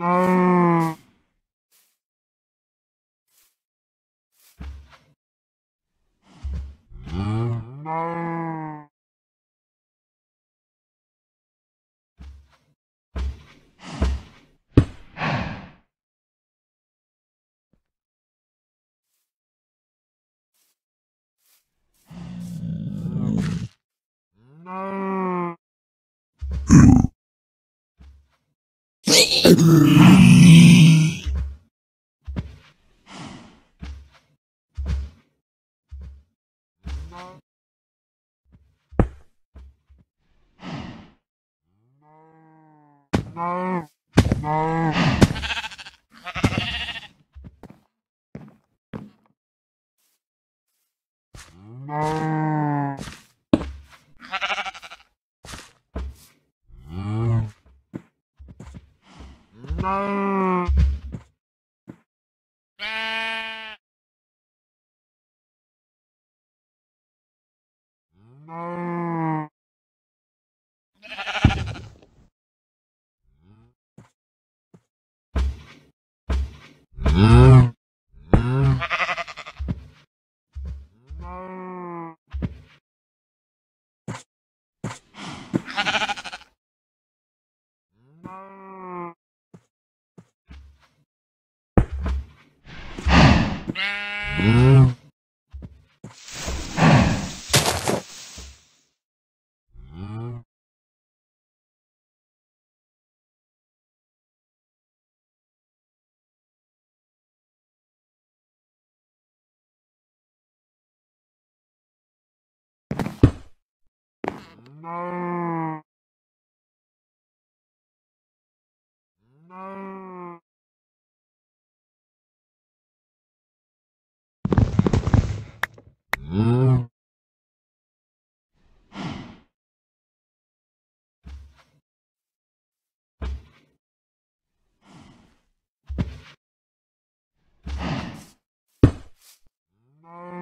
Mm-hmm. No. No. No. Mm-hmm. No. No. Huh.